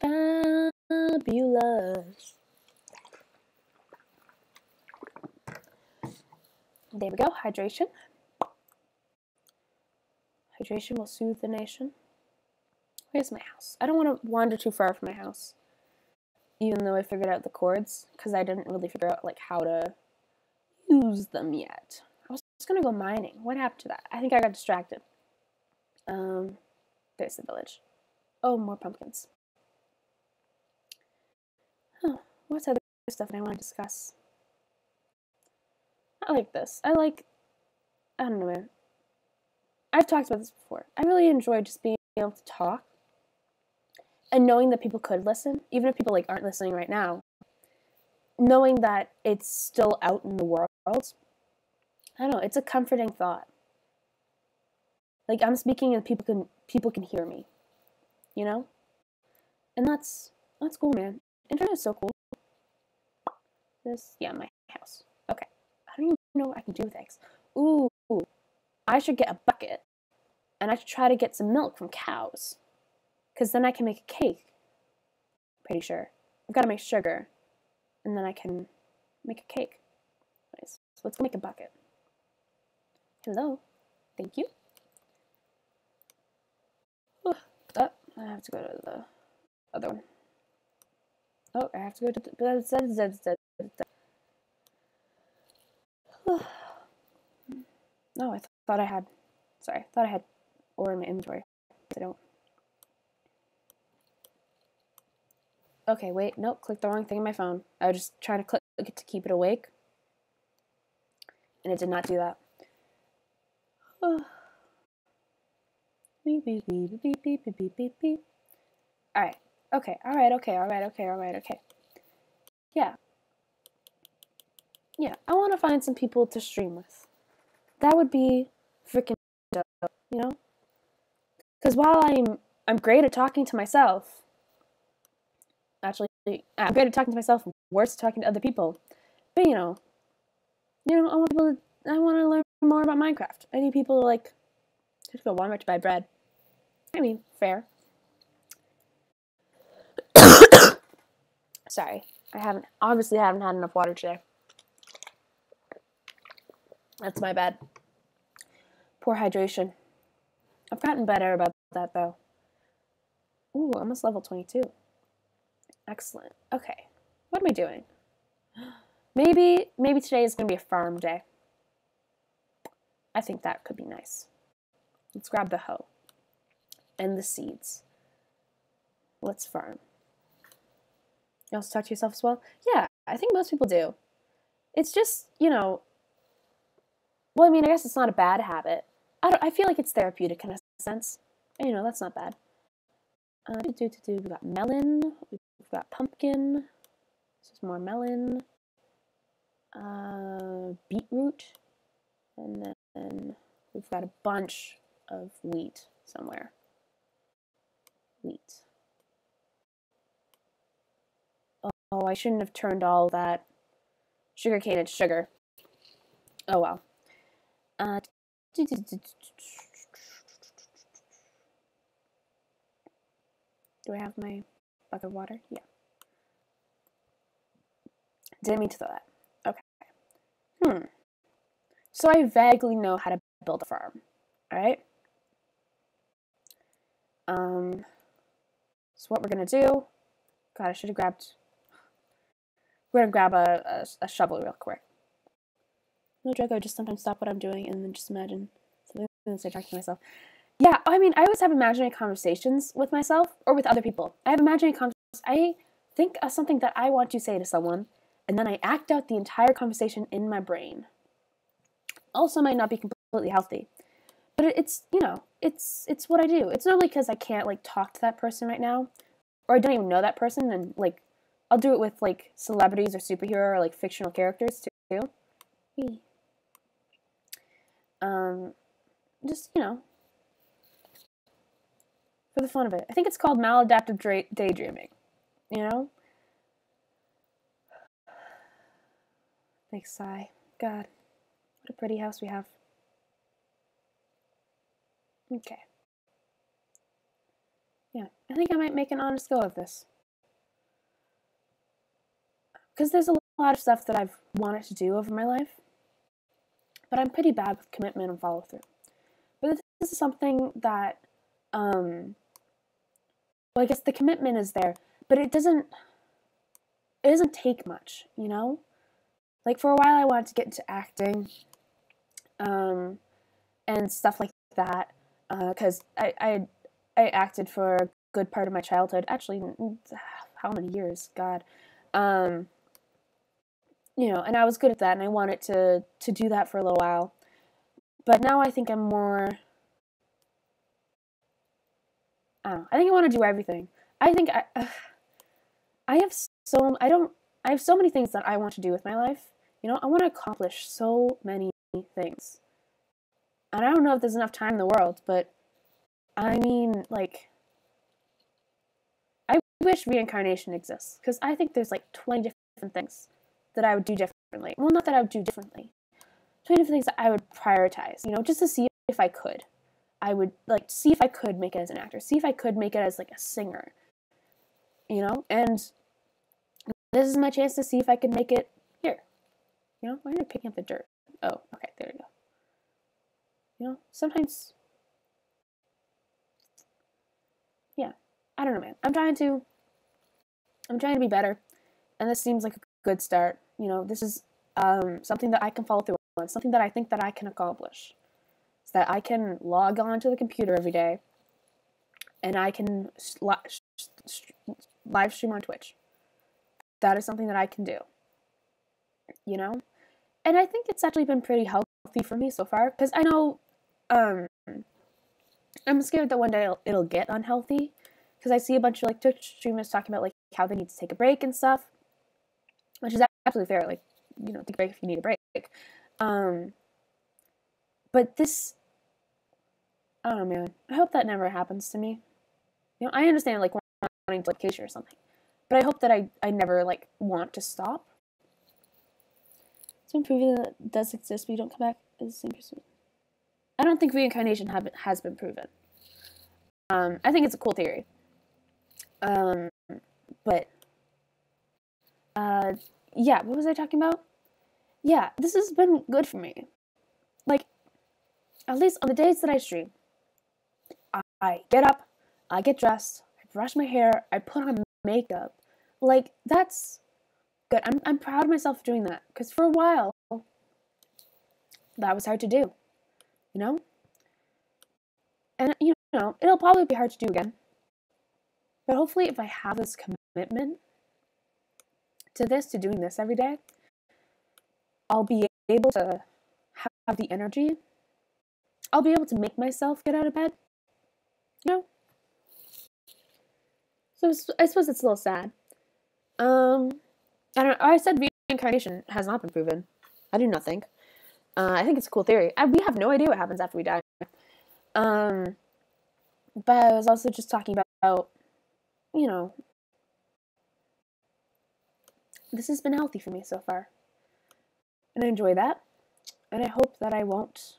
Fabulous. There we go, hydration. Hydration will soothe the nation. Where's my house? I don't want to wander too far from my house. Even though I figured out the chords, because I didn't really figure out like how to use them yet. I was just gonna go mining. What happened to that? I think I got distracted. Um, there's the village. Oh, more pumpkins. What's other stuff that I want to discuss? I like this. I like, I don't know. I've talked about this before. I really enjoy just being able to talk and knowing that people could listen, even if people like aren't listening right now. Knowing that it's still out in the world. I don't know. It's a comforting thought. Like I'm speaking and people can people can hear me. You know? And that's that's cool, man. Internet is so cool. This yeah, my house. Okay. I don't even know what I can do with eggs. Ooh, ooh, I should get a bucket and I should try to get some milk from cows. Because then I can make a cake. Pretty sure. I've got to make sugar. And then I can make a cake. Nice. So let's go make a bucket. Hello. Thank you. Oh, I have to go to the other one. Oh, I have to go to the. No, I th- thought I had. Sorry, I thought I had ore in my inventory. I don't. Okay, wait. Nope, clicked the wrong thing on my phone. I was just trying to click it to keep it awake. And it did not do that. beep, beep, beep, beep. Alright. Okay. Okay, alright, okay, alright, okay. Yeah. Yeah, I want to find some people to stream with. That would be freaking dope, you know? Because while I'm I'm great at talking to myself, actually, I'm great at talking to myself, worse at talking to other people. But you know, you know, I want people. To, I want to learn more about Minecraft. I need people to like just go Walmart to buy bread. I mean, fair. Sorry, I haven't obviously I haven't had enough water today. That's my bad. Poor hydration. I've gotten better about that though. Ooh, almost level 22. Excellent. Okay. What am I doing? Maybe maybe today is going to be a farm day. I think that could be nice. Let's grab the hoe and the seeds. Let's farm. You also talk to yourself as well? Yeah, I think most people do. It's just, you know, well, I mean, I guess it's not a bad habit. I, don't, I feel like it's therapeutic in a sense. You know, that's not bad. Uh, do, do, do, We've got melon. We've got pumpkin. This is more melon. Uh, beetroot. And then we've got a bunch of wheat somewhere. Wheat. Oh, I shouldn't have turned all that sugarcane into sugar. Oh well. Do I have my bucket of water? Yeah. Didn't mean to throw that. Okay. Hmm. So I vaguely know how to build a farm. Alright? Um, so what we're gonna do, God, I should have grabbed, we're gonna grab a, a, a shovel real quick. No joke, I would just sometimes stop what I'm doing and then just imagine something and start talking to myself. Yeah, I mean, I always have imaginary conversations with myself or with other people. I have imaginary conversations. I think of something that I want to say to someone, and then I act out the entire conversation in my brain. Also, might not be completely healthy, but it's you know, it's it's what I do. It's not because I can't like talk to that person right now, or I don't even know that person, and like I'll do it with like celebrities or superhero or like fictional characters too. Um, just you know, for the fun of it. I think it's called maladaptive daydreaming. You know? Big sigh. God, what a pretty house we have. Okay. Yeah, I think I might make an honest go of this. Because there's a lot of stuff that I've wanted to do over my life, but I'm pretty bad with commitment and follow through. But this is something that um, well, I guess the commitment is there, but it doesn't it doesn't take much, you know? Like for a while I wanted to get into acting um and stuff like that uh, cuz I I I acted for a good part of my childhood. Actually, how many years? God. Um you know, and I was good at that and I wanted to to do that for a little while. But now I think I'm more I don't know. I think I want to do everything. I think I, uh, I have so I don't I have so many things that I want to do with my life. You know, I want to accomplish so many things. And I don't know if there's enough time in the world, but I mean, like, I wish reincarnation exists because I think there's like 20 different things that I would do differently. Well, not that I would do differently, 20 different things that I would prioritize, you know, just to see if I could. I would like see if I could make it as an actor, see if I could make it as like a singer, you know, and this is my chance to see if I can make it here. You know, why are you picking up the dirt? Oh, okay, there we go. You know, sometimes, yeah, I don't know, man. I'm trying to, I'm trying to be better, and this seems like a good start. You know, this is um, something that I can follow through on, something that I think that I can accomplish. Is that I can log on to the computer every day, and I can live stream on Twitch. That is something that I can do. You know, and I think it's actually been pretty healthy for me so far because I know um, I'm scared that one day it'll, it'll get unhealthy because I see a bunch of like Twitch streamers talking about like how they need to take a break and stuff, which is absolutely fair. Like, you know, take a break if you need a break. Um, but this, I don't know, man. I hope that never happens to me. You know, I understand like wanting to like vacation or something, but I hope that I I never like want to stop. It's been proven that it does exist, but you don't come back as the same person. I don't think reincarnation have, has been proven. Um, I think it's a cool theory. Um, but uh, yeah, what was I talking about? Yeah, this has been good for me. Like, at least on the days that I stream, I, get up, I get dressed, I brush my hair, I put on makeup. Like, that's good. I'm, I'm proud of myself for doing that. Because for a while, that was hard to do you know? And, you know, it'll probably be hard to do again. But hopefully, if I have this commitment to this, to doing this every day, I'll be able to have the energy. I'll be able to make myself get out of bed. You know? So I suppose it's a little sad. Um, I don't. I said reincarnation has not been proven. I do not think. Uh, I think it's a cool theory. I, we have no idea what happens after we die. Um, but I was also just talking about, you know, this has been healthy for me so far. And I enjoy that. And I hope that I won't,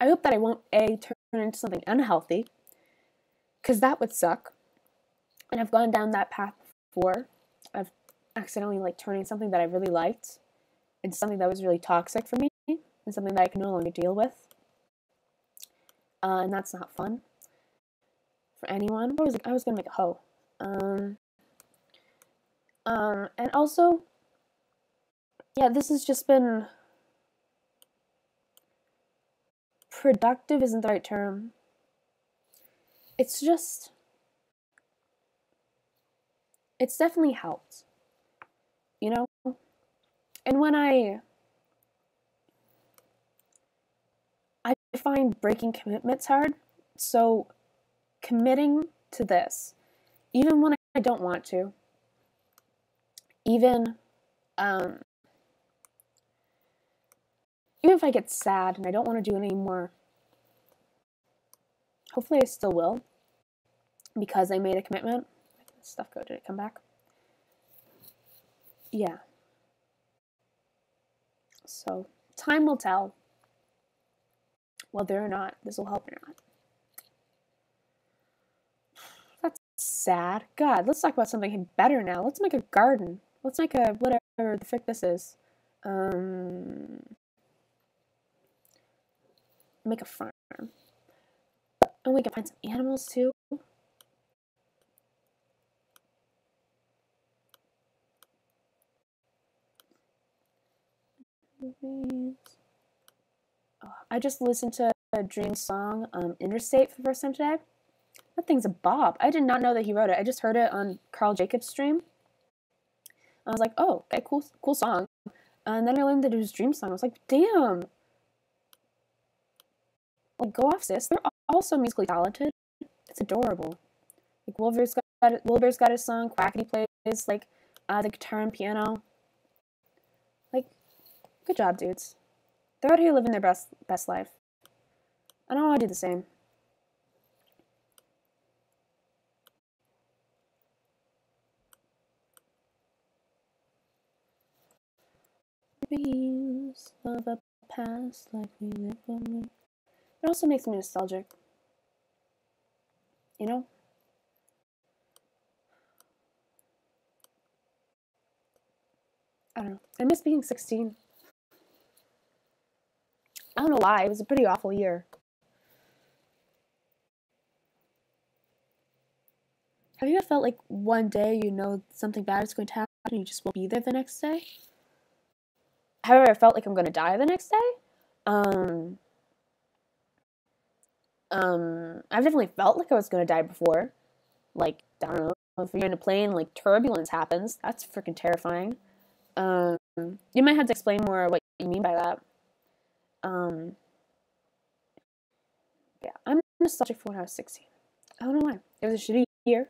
I hope that I won't, A, turn into something unhealthy, because that would suck. And I've gone down that path before of accidentally like turning something that I really liked into something that was really toxic for me and something that I can no longer deal with. Uh, and that's not fun for anyone. What was I was gonna make a hoe. Um, um, and also, yeah, this has just been productive. Isn't the right term? It's just, it's definitely helped. You know, and when I I find breaking commitments hard, so committing to this, even when I don't want to, even um, even if I get sad and I don't want to do it anymore, hopefully I still will because I made a commitment. Stuff go, did it come back? Yeah. So, time will tell whether or not this will help or not. That's sad. God, let's talk about something better now. Let's make a garden. Let's make a whatever the frick this is. Um, make a farm. And we can find some animals too. Oh, I just listened to a Dream song, um, Interstate, for the first time today. That thing's a bop. I did not know that he wrote it. I just heard it on Karl Jacobs' stream. I was like, oh, okay, cool, cool song. And then I learned that it was Dream song. I was like, damn. Like, go off, sis. They're also musically talented. It's adorable. Like, Wilbur's got, Wilbur's got his song. Quackity plays, like, uh, the guitar and piano. Like, good job, dudes. They're out here living their best best life. I don't want to do the same. Of a past like we live only. it also makes me nostalgic. You know? I don't know. I miss being 16. I don't know why. It was a pretty awful year. Have you ever felt like one day you know something bad is going to happen and you just won't be there the next day? Have I felt like I'm going to die the next day? Um, um, I've definitely felt like I was going to die before. Like, I don't know, if you're in a plane, like turbulence happens. That's freaking terrifying. Um, you might have to explain more what you mean by that. Um, yeah, I'm nostalgic for when I was 16. I don't know why. It was a shitty year.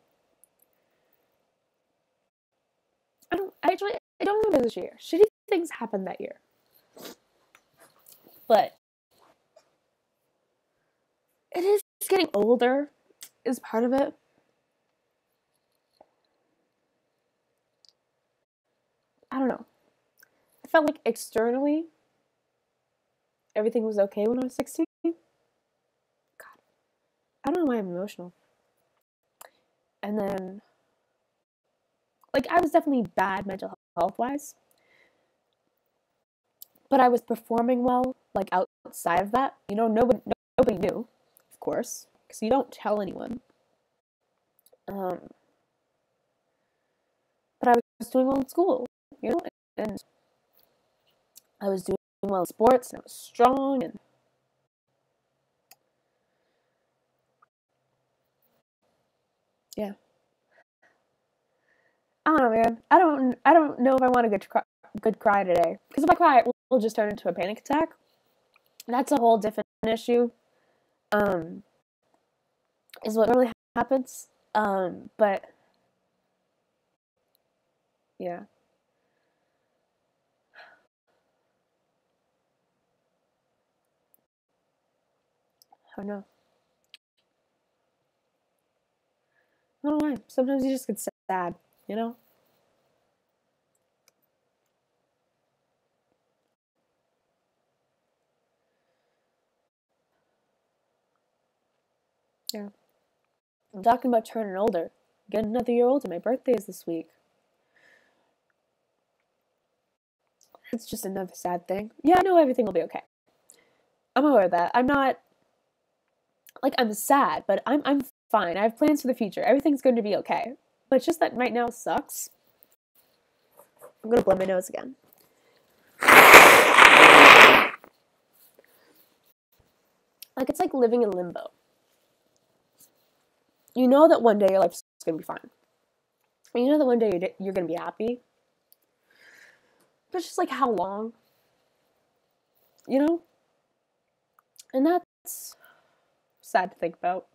I don't actually. I don't remember this year. Shitty things happened that year, but it is getting older. Is part of it. I don't know. I felt like externally everything was okay when I was 16. God. I don't know why I'm emotional. And then like I was definitely bad mental health wise. But I was performing well, like outside of that. You know, nobody nobody knew, of course, because you don't tell anyone. Um, but I was doing well in school, you know, and I was doing well in sports, and I was strong, and yeah. I don't know, man. I don't. I don't know if I want a good cry, good cry today. Because if I cry, it will, just turn into a panic attack. That's a whole different issue. Um, is what really happens. Um, but yeah. I don't know. I don't know why. Sometimes you just get sad you know? Yeah. I'm talking about turning older. Getting another year older. My birthday is this week. It's just another sad thing. Yeah, I know everything will be okay. I'm aware of that. I'm not like I'm sad, but I'm I'm fine. I have plans for the future. Everything's going to be okay. But it's just that right now sucks. I'm gonna blow my nose again. Like it's like living in limbo. You know that one day your life's gonna be fine. And you know that one day you're, gonna be happy. But it's just like how long? You know? And that's sad to think about.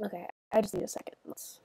Okay, I just need a second. Let's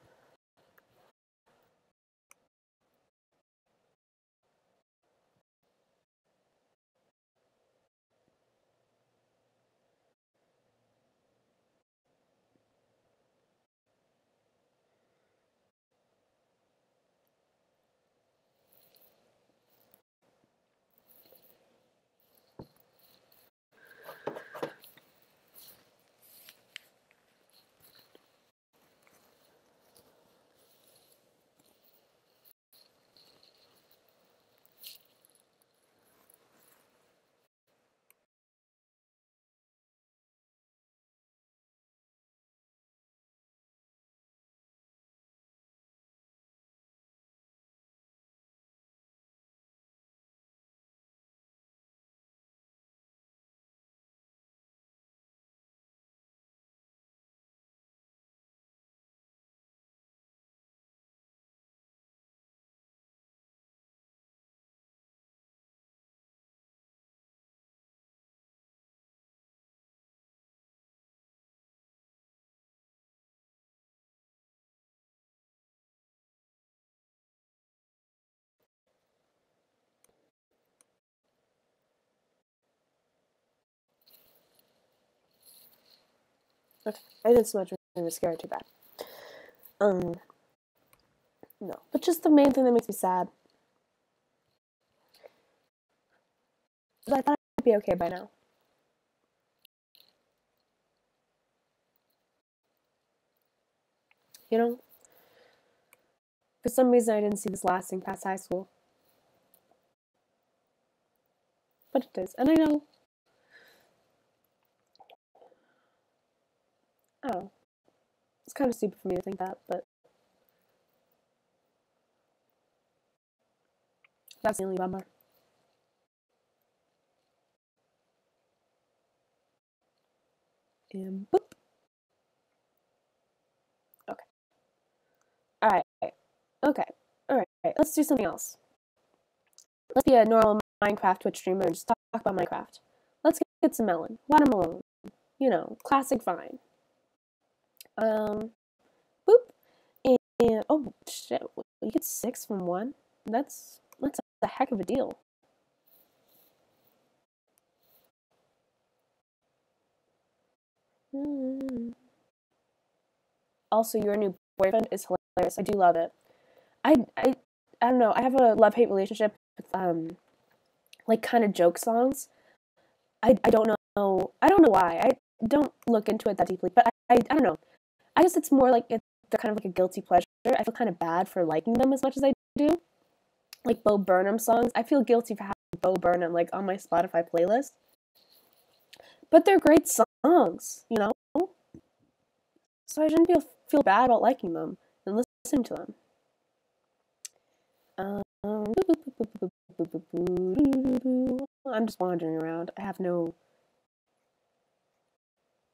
Okay, I didn't so much mascara too bad. Um, no, but just the main thing that makes me sad. But I thought I'd be okay by now. You know? For some reason, I didn't see this lasting past high school. But it does. And I know. Oh. It's kind of stupid for me to think that, but. That's the only bummer. And boop. Okay. Alright. Okay. Alright. Let's do something else. Let's be a normal Minecraft Twitch streamer and just talk about Minecraft. Let's get some melon. Watermelon. You know, classic vine. Um, boop. And, and oh shit, you get six from one. That's that's a heck of a deal. Mm. Also, your new boyfriend is hilarious. I do love it. I I I don't know. I have a love hate relationship with um like kind of joke songs. I I don't know. I don't know why. I don't look into it that deeply, but I I, I don't know. I guess it's more like it's they're kind of like a guilty pleasure. I feel kind of bad for liking them as much as I do. Like Bo Burnham songs, I feel guilty for having Bo Burnham like on my Spotify playlist. But they're great songs, you know. So I shouldn't feel feel bad about liking them and listening to them. Um, I'm just wandering around. I have no.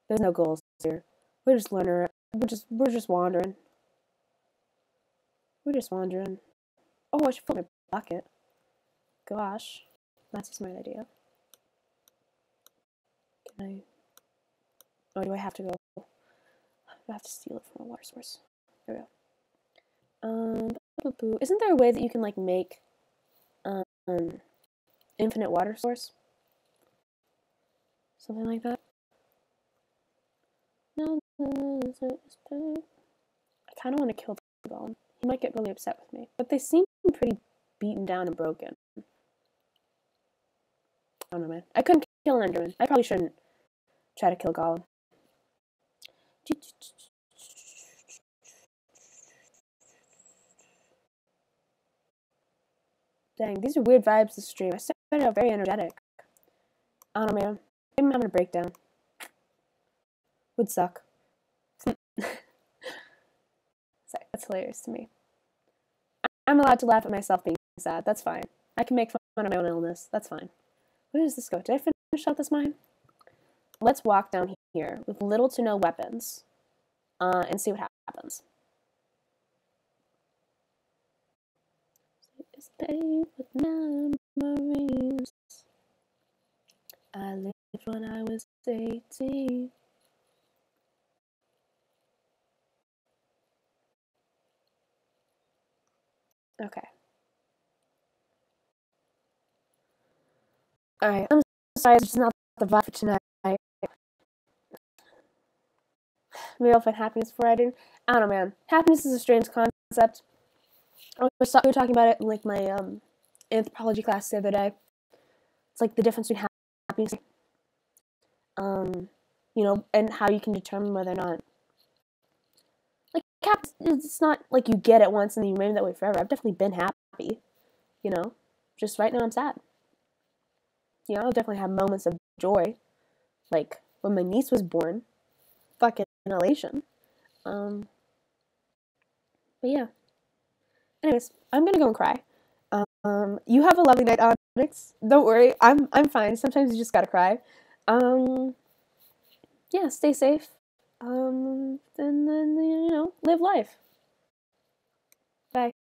There's no goals here. We're just learning. We're just we're just wandering. We're just wandering. Oh, I should fill my bucket. Gosh, that's a smart idea. Can I? Oh, do I have to go? I have to steal it from a water source. There we go. Um, isn't there a way that you can like make um infinite water source? Something like that. I kind of want to kill golem. He might get really upset with me, but they seem pretty beaten down and broken. I don't know, man. I couldn't kill an Enderman. I probably shouldn't try to kill Golem. Dang, these are weird vibes this stream. I started out very energetic. I don't know, man. Maybe I'm having a breakdown. Would suck. That's hilarious to me. I'm allowed to laugh at myself being sad. That's fine. I can make fun of my own illness. That's fine. Where does this go? Did I finish out this mine? Let's walk down here with little to no weapons uh, and see what happens. Stay with memories. I lived when I was 18. Okay. Alright, I'm sorry, it's not the vibe for tonight. Maybe I'll find happiness before I. I don't know, man. Happiness is a strange concept. I was we were talking about it in like my um, anthropology class the other day. It's like the difference between happiness, um, you know, and how you can determine whether or not it's not like you get it once and then you remain that way forever. I've definitely been happy, you know. Just right now I'm sad. You know, I'll definitely have moments of joy, like when my niece was born. Fucking elation. Um, but yeah. Anyways, I'm gonna go and cry. Um, you have a lovely night, Onyx. Don't worry, I'm I'm fine. Sometimes you just gotta cry. Um, yeah, stay safe um, and then you know, live life. Bye.